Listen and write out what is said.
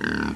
Yeah.